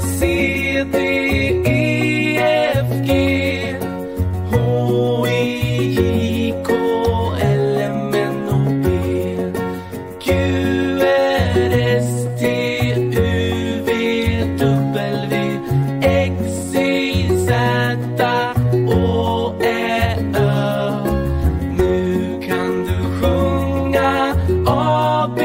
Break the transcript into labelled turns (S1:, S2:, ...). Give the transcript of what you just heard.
S1: C, D, E, F, G. H, I, J, K, L, M, N, O, P. Q, R, S, T, U, V, W X, Y, Z, Å, Ä, Ö. Nu kan du sjunga A, B